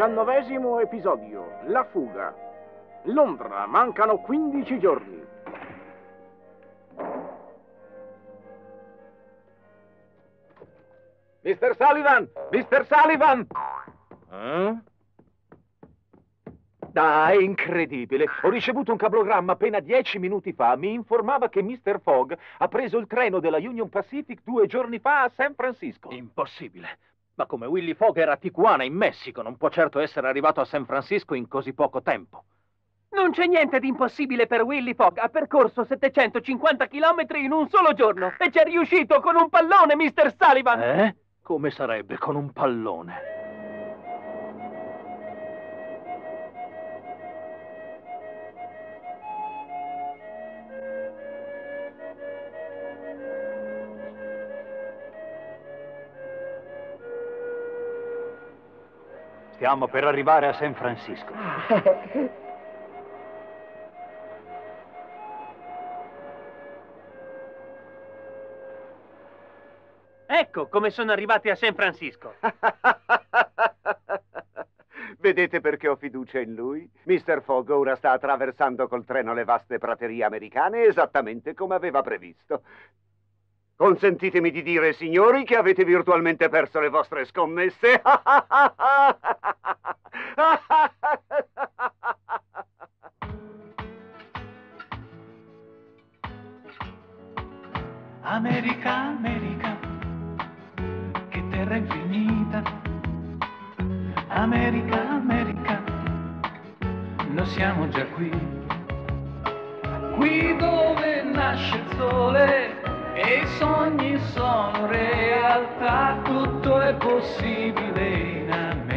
Diciannovesimo episodio. La fuga. Londra, mancano 15 giorni. Mr. Sullivan! Mr. Sullivan! Eh? Ah, è incredibile. Ho ricevuto un cablogramma appena dieci minuti fa. Mi informava che Mr. Fogg ha preso il treno della Union Pacific due giorni fa a San Francisco. Impossibile. Ma come Willy Fogg era a Tijuana, in Messico, non può certo essere arrivato a San Francisco in così poco tempo. Non c'è niente di impossibile per Willy Fogg. Ha percorso 750 km in un solo giorno e ci è riuscito con un pallone, Mr. Sullivan. Eh? Come sarebbe con un pallone? Stiamo per arrivare a San Francisco. Ecco come sono arrivati a San Francisco. Vedete perché ho fiducia in lui? Mr. Fogg ora sta attraversando col treno le vaste praterie americane esattamente come aveva previsto. Consentitemi di dire, signori, che avete virtualmente perso le vostre scommesse. America, America, che terra infinita. America, America, noi siamo già qui. Qui dove nasce il sole e i sogni sono realtà, tutto è possibile in America.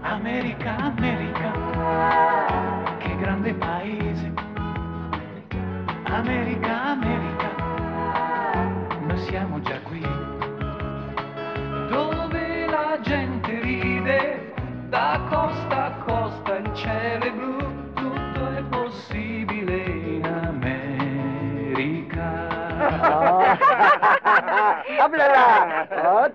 America, America, che grande paese. America, America, noi siamo già Oh.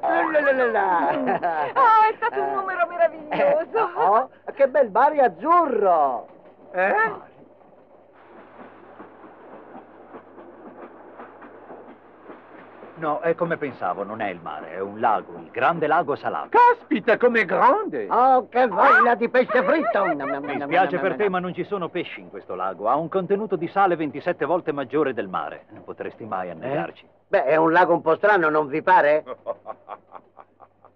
Oh, è stato un numero meraviglioso. Oh, che bel mare azzurro! Eh? No, è come pensavo, non è il mare, è un lago, il grande lago salato. Caspita, com'è grande! Oh, che voglia di pesce fritto! Mi spiace per te, ma non ci sono pesci in questo lago. Ha un contenuto di sale 27 volte maggiore del mare. Non potresti mai annegarci. Beh, è un lago un po' strano, non vi pare?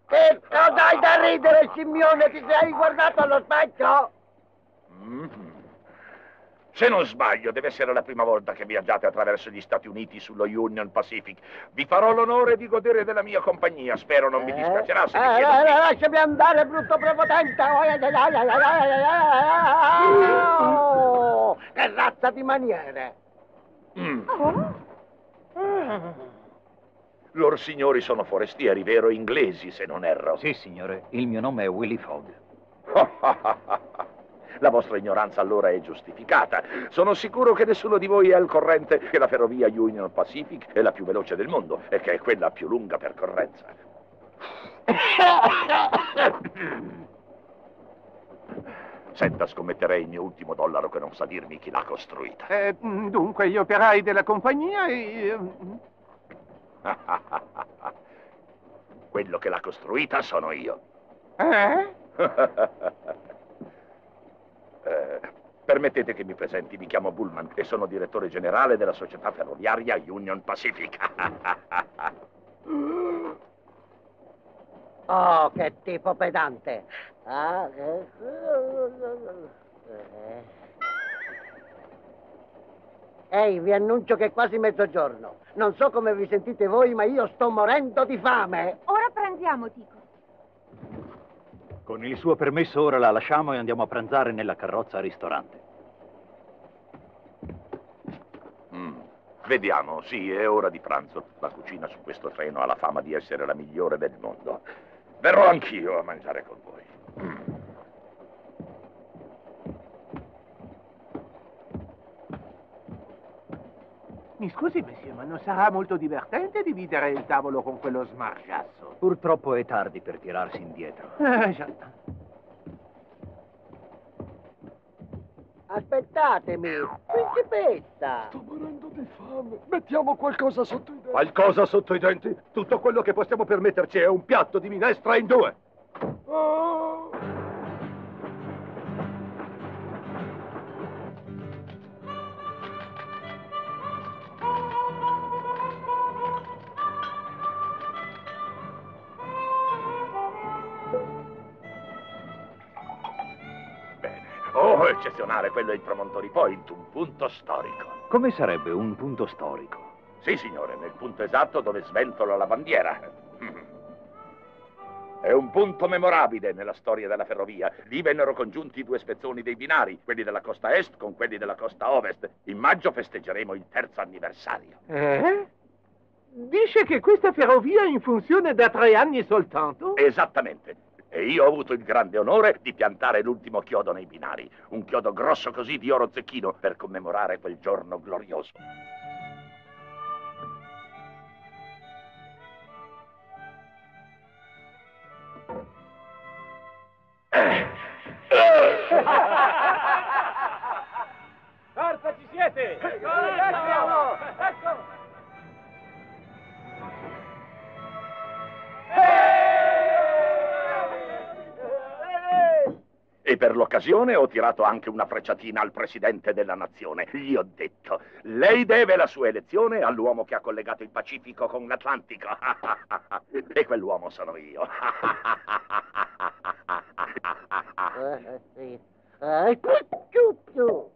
Che cosa hai da ridere, scimmione? Ti sei guardato allo specchio? Mhm. Se non sbaglio, deve essere la prima volta che viaggiate attraverso gli Stati Uniti sullo Union Pacific. Vi farò l'onore di godere della mia compagnia. Spero non vi dispiacerà se vi Eh, chiedo... eh, eh, lasciami andare, brutto prepotente! Oh, che razza di maniere! Mm. Loro signori sono forestieri, vero? Inglesi, se non erro. Sì, signore, il mio nome è Willy Fogg. La vostra ignoranza allora è giustificata. Sono sicuro che nessuno di voi è al corrente che la ferrovia Union Pacific è la più veloce del mondo e che è quella a più lunga percorrenza. Senta, scommetterei il mio ultimo dollaro che non sa dirmi chi l'ha costruita. Eh, dunque, gli operai della compagnia e... Quello che l'ha costruita sono io. Eh? Eh, permettete che mi presenti, mi chiamo Bullman e sono direttore generale della società ferroviaria Union Pacific. Oh, che tipo pedante! Ah, eh. Eh. Ehi, vi annuncio che è quasi mezzogiorno. Non so come vi sentite voi, ma io sto morendo di fame. Ora pranziamo, Tico. Con il suo permesso ora la lasciamo e andiamo a pranzare nella carrozza al ristorante. Mm, Vediamo, sì, è ora di pranzo. La cucina su questo treno ha la fama di essere la migliore del mondo. Verrò anch'io a mangiare con voi. Mm. Mi scusi, monsieur, ma non sarà molto divertente dividere il tavolo con quello smargiasso? Purtroppo è tardi per tirarsi indietro. Eh, già. Aspettatemi, principessa. Sto morendo di fame. Mettiamo qualcosa sotto i denti. Qualcosa sotto i denti? Tutto quello che possiamo permetterci è un piatto di minestra in due. Oh. Oh, eccezionale, quello è il Promontory Point, un punto storico. Come sarebbe un punto storico? Sì, signore, nel punto esatto dove sventola la bandiera. È un punto memorabile nella storia della ferrovia. Lì vennero congiunti i due spezzoni dei binari, quelli della costa est con quelli della costa ovest. In maggio festeggeremo il terzo anniversario. Eh? Dice che questa ferrovia è in funzione da tre anni soltanto? Esattamente. E io ho avuto il grande onore di piantare l'ultimo chiodo nei binari. Un chiodo grosso così di oro zecchino per commemorare quel giorno glorioso. E per l'occasione ho tirato anche una frecciatina al Presidente della Nazione. Gli ho detto, lei deve la sua elezione all'uomo che ha collegato il Pacifico con l'Atlantico. e quell'uomo sono io. Eh, sì. Eh, più, più, più.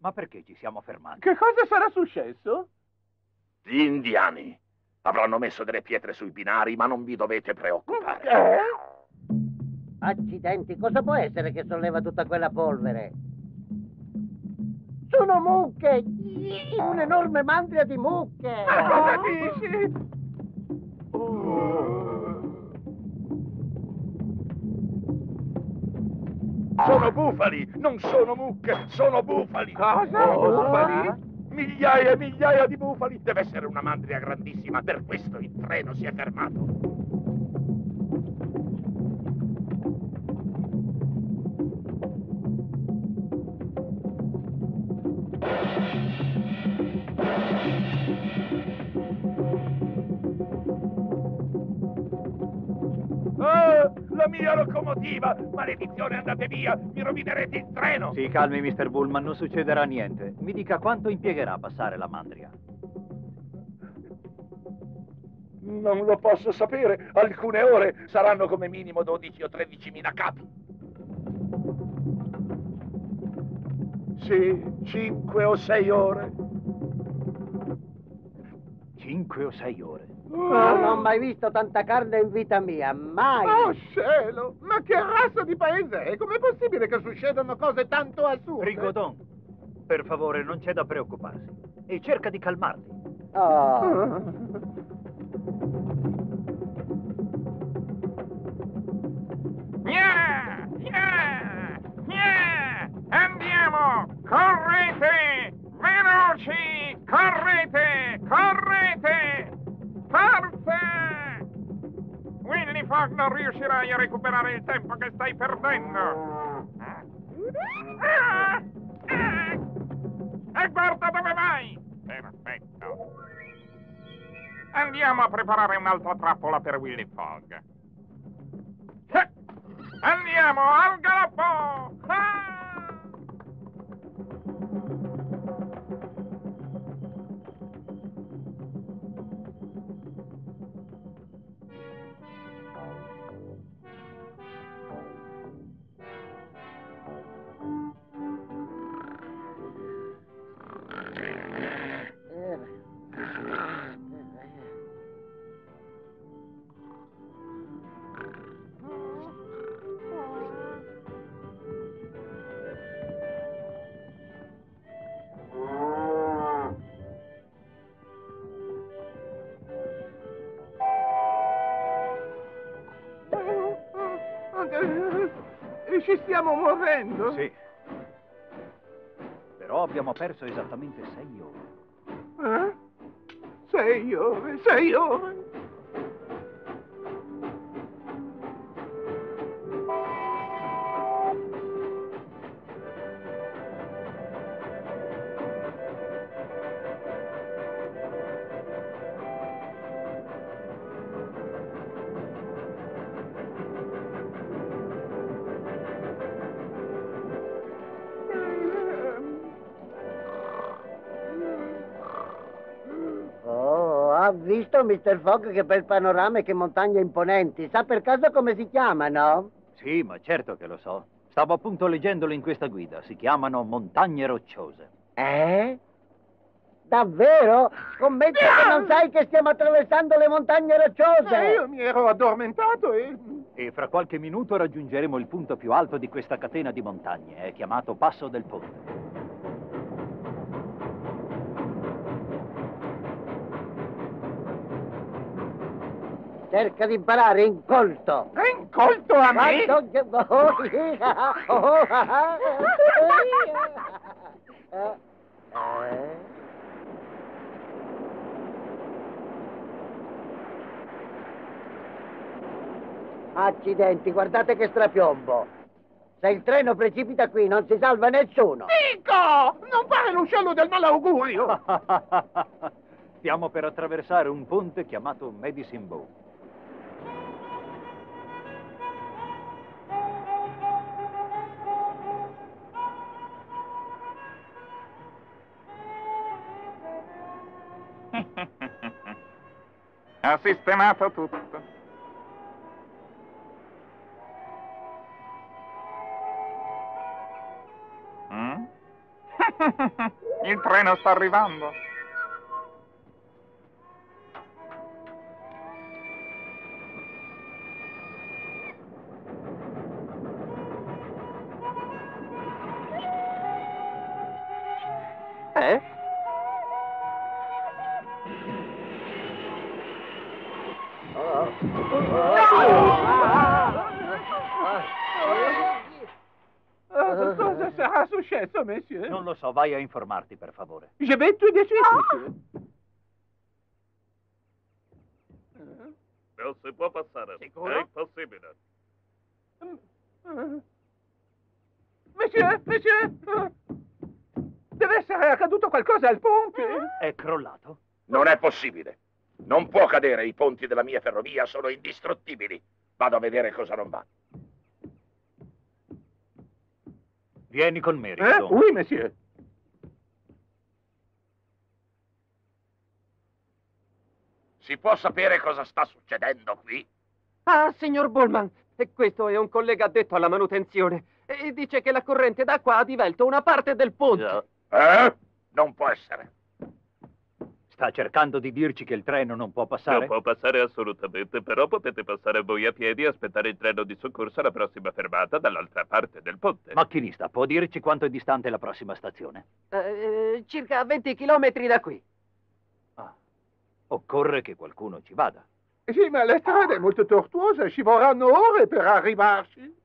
Ma perché ci siamo fermati? Che cosa sarà successo? Gli indiani avranno messo delle pietre sui binari, ma non vi dovete preoccupare. Eh? Accidenti, cosa può essere che solleva tutta quella polvere? Sono mucche! Un'enorme mandria di mucche! Cosa dici? Sono bufali, non sono mucche, sono bufali. Cosa? Bufali? Migliaia e migliaia di bufali. Deve essere una mandria grandissima, per questo il treno si è fermato. Mia locomotiva! Maledizione, andate via! Mi rovinerete il treno! Si calmi, Mr. Bullman, non succederà niente. Mi dica quanto impiegherà a passare la mandria. Non lo posso sapere. Alcune ore saranno come minimo 12 o 13 mila capi. Sì, 5 o 6 ore. Cinque o sei ore. Non ho mai visto tanta carne in vita mia, mai! Oh cielo! Ma che razza di paese è? Com'è possibile che succedano cose tanto assurde? Rigodon, per favore, non c'è da preoccuparsi. E cerca di calmarti. Oh. Gnà! Gnà! Gnà! Andiamo! Correte! Veloci! Correte! Correte! Fogg non riuscirai a recuperare il tempo che stai perdendo! Ah! Ah! E guarda dove vai! Perfetto! Andiamo a preparare un'altra trappola per Willy Fogg. Eh, Andiamo al galoppo! Ah! Ci stiamo muovendo. Sì. Però abbiamo perso esattamente sei ore. Eh? Sei ore, sei ore. Visto, Mr. Fogg, che bel panorama e che montagne imponenti. Sa per caso come si chiamano? Sì, ma certo che lo so. Stavo appunto leggendolo in questa guida. Si chiamano montagne rocciose. Eh? Davvero? Scommetto che non sai che stiamo attraversando le montagne rocciose. Eh, io mi ero addormentato e... E fra qualche minuto raggiungeremo il punto più alto di questa catena di montagne. È chiamato Passo del Ponte. Cerca di imparare incolto. È incolto a me? Eh? Accidenti, guardate che strapiombo. Se il treno precipita qui non si salva nessuno. Dico! Non fare l'uscello del malaugurio! Stiamo per attraversare un ponte chiamato Medicine Bow. Ha sistemato tutto. Mm? Il treno sta arrivando. Successo, monsieur? Non lo so, vai a informarti, per favore. Je vais tout de suite, monsieur. Non si può passare. Sicuro? È impossibile. Eh. Monsieur, monsieur! eh, Deve essere accaduto qualcosa al ponte. È crollato? Non è possibile. Non può cadere, i ponti della mia ferrovia sono indistruttibili. Vado a vedere cosa non va. Vieni con me, Eh? Rigodon. Oui, monsieur. Si può sapere cosa sta succedendo qui? Ah, signor Bullman, e questo è un collega addetto alla manutenzione. E dice che la corrente d'acqua ha divelto una parte del ponte. Eh? Non può essere. Sta cercando di dirci che il treno non può passare? Non può passare assolutamente, però potete passare voi a piedi e aspettare il treno di soccorso alla prossima fermata dall'altra parte del ponte. Macchinista, può dirci quanto è distante la prossima stazione? Eh, circa 20 chilometri da qui. Occorre che qualcuno ci vada. Sì, ma la strada è molto tortuosa, ci vorranno ore per arrivarci.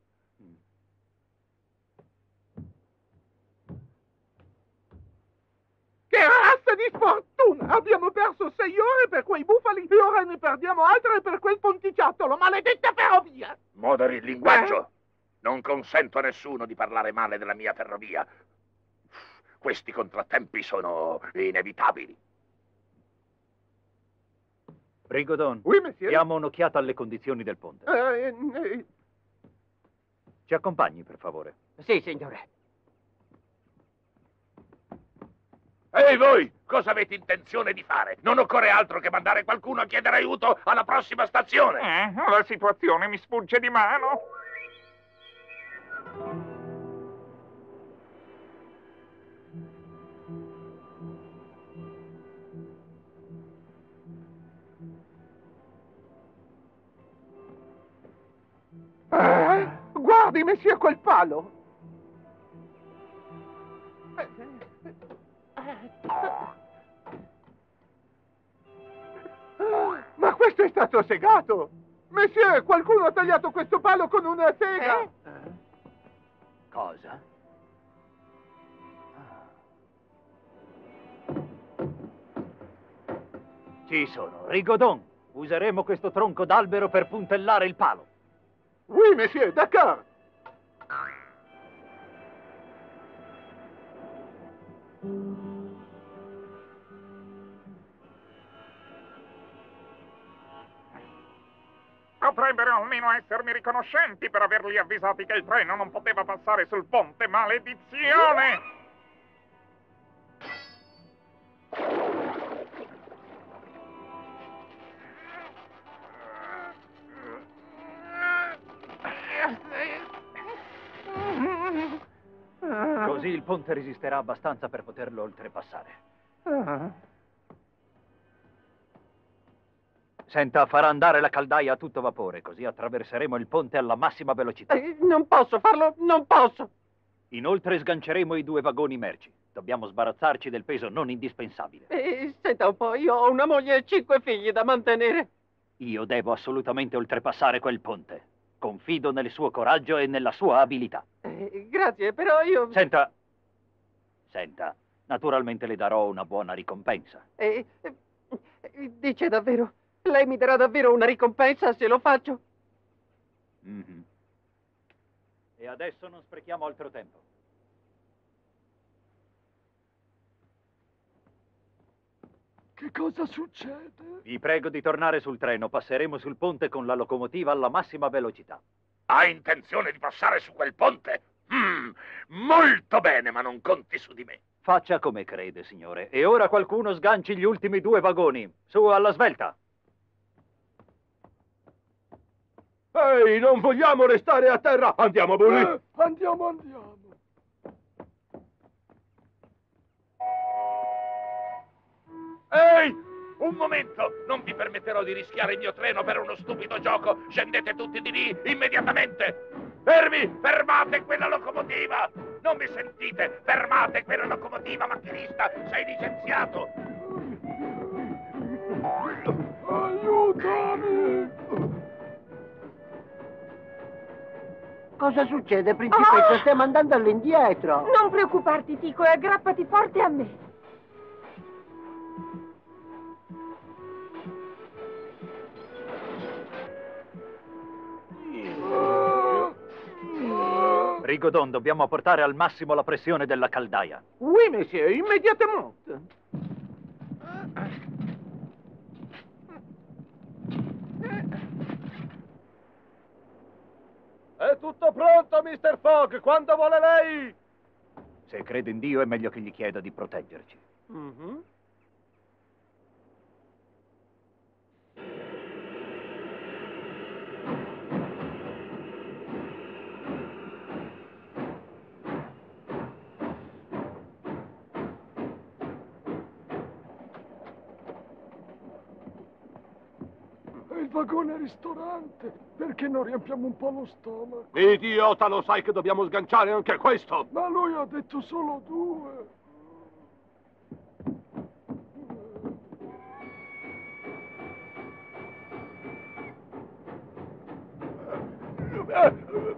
Che razza di sfortuna! Abbiamo perso sei ore per quei bufali e ora ne perdiamo altre per quel ponticciattolo, maledetta ferrovia! Moderi il linguaggio. Non consento a nessuno di parlare male della mia ferrovia. Questi contrattempi sono inevitabili. Rigodon, Oui, monsieur. diamo un'occhiata alle condizioni del ponte. Eh, eh, Ci accompagni, per favore. Sì, signore. Ehi voi, cosa avete intenzione di fare? Non occorre altro che mandare qualcuno a chiedere aiuto alla prossima stazione. Eh, la situazione mi sfugge di mano. eh, guardi, monsieur, quel palo! Ma questo è stato segato! Monsieur, qualcuno ha tagliato questo palo con una sega! Cosa? Ci sono. Rigodon. Useremo questo tronco d'albero per puntellare il palo. Oui, monsieur, d'accord. Potrebbero almeno essermi riconoscenti per averli avvisati che il treno non poteva passare sul ponte. Maledizione! Così il ponte resisterà abbastanza per poterlo oltrepassare. Senta, farà andare la caldaia a tutto vapore, così attraverseremo il ponte alla massima velocità. Eh, non posso farlo, non posso. Inoltre sganceremo i due vagoni merci. Dobbiamo sbarazzarci del peso non indispensabile. Eh, senta un po', io ho una moglie e cinque figli da mantenere. Io devo assolutamente oltrepassare quel ponte. Confido nel suo coraggio e nella sua abilità. Eh, grazie, però io... Senta, senta, naturalmente le darò una buona ricompensa. Eh, eh, dice davvero? Lei mi darà davvero una ricompensa se lo faccio? Mhm. E adesso non sprechiamo altro tempo. Che cosa succede? Vi prego di tornare sul treno, passeremo sul ponte con la locomotiva alla massima velocità. Hai intenzione di passare su quel ponte? Mm, molto bene, ma non conti su di me. Faccia come crede, signore. E ora qualcuno sganci gli ultimi due vagoni. Su alla svelta. Ehi, non vogliamo restare a terra! Andiamo, Bully! Eh, andiamo, andiamo. Ehi! Un momento! Non vi permetterò di rischiare il mio treno per uno stupido gioco! Scendete tutti di lì, immediatamente! Fermi! Fermate quella locomotiva! Non mi sentite? Fermate quella locomotiva, macchinista! Sei licenziato! Aiutami! Cosa succede, principessa? Ah! Stiamo andando all'indietro. Non preoccuparti, Tico, e aggrappati forte a me. Rigodon, dobbiamo portare al massimo la pressione della caldaia. Oui, monsieur, immédiatement. È tutto pronto, Mr. Fogg, quando vuole lei? Se crede in Dio è meglio che gli chieda di proteggerci. Mhm. È vagone ristorante. Perché non riempiamo un po' lo stomaco? Idiota, lo sai che dobbiamo sganciare anche questo! Ma lui ha detto solo due.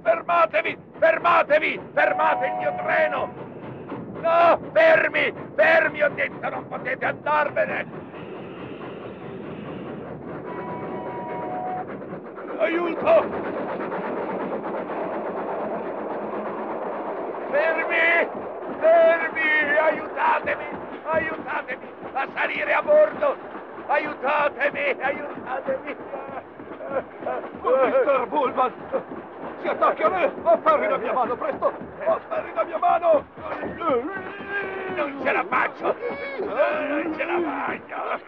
Fermatevi! Fermatevi! Fermate il mio treno! No! Fermi! Fermi, ho detto, non potete andarvene! Aiuto! Fermi! Fermi! Aiutatemi! Aiutatemi a salire a bordo! Aiutatemi! Aiutatemi! Mr. Bullman! Si attacchi a me! Afferri la mia mano, presto! Afferri la mia mano! Non ce la faccio! Non ce la faccio!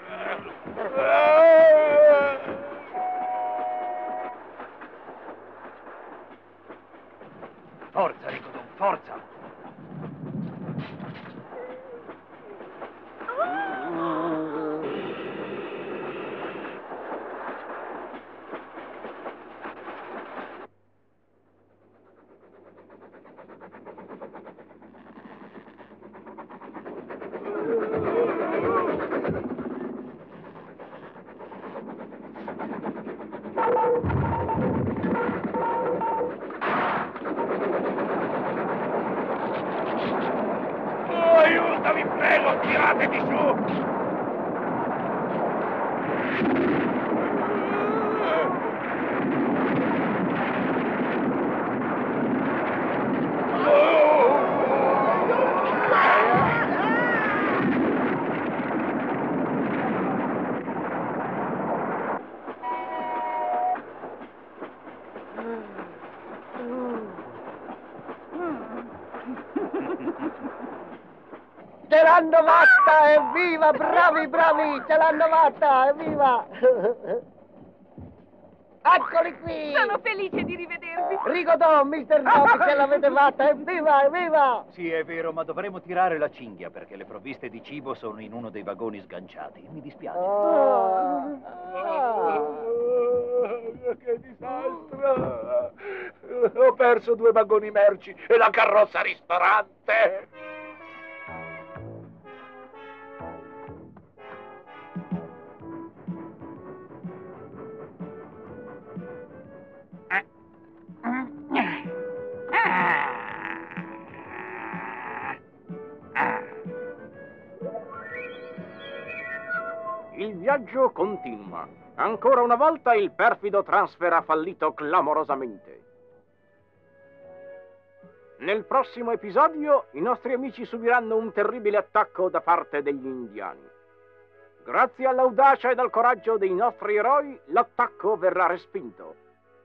Order. L'hanno fatta, evviva, bravi, bravi, ce l'hanno fatta, evviva! Eccoli qui! Sono felice di rivedervi. Rigodò, Mr. Fogg, ce l'avete fatta, evviva, evviva! Sì, è vero, ma dovremo tirare la cinghia perché le provviste di cibo sono in uno dei vagoni sganciati. Mi dispiace. Ah. Che disastro! Ho perso due vagoni merci e la carrozza ristorante! Viaggio continua. Ancora una volta il perfido transfer ha fallito clamorosamente. Nel prossimo episodio i nostri amici subiranno un terribile attacco da parte degli indiani. Grazie all'audacia ed al coraggio dei nostri eroi, l'attacco verrà respinto.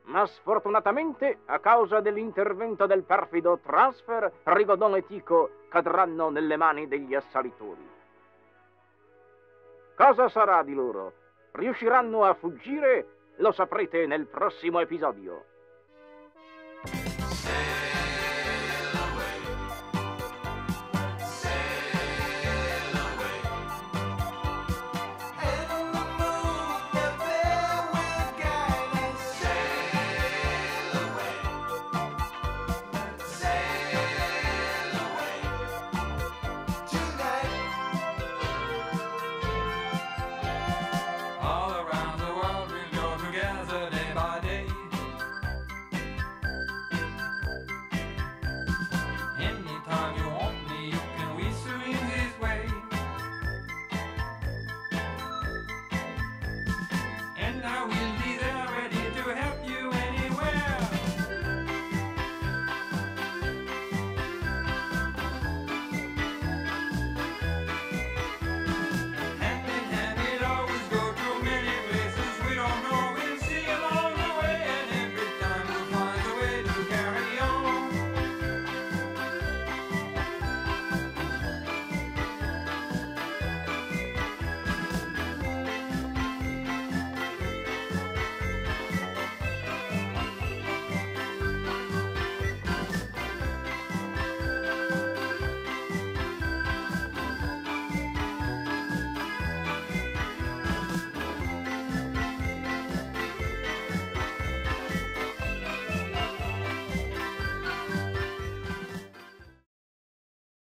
Ma sfortunatamente, a causa dell'intervento del perfido transfer, Rigodon e Tico cadranno nelle mani degli assalitori. Cosa sarà di loro? Riusciranno a fuggire? Lo saprete nel prossimo episodio.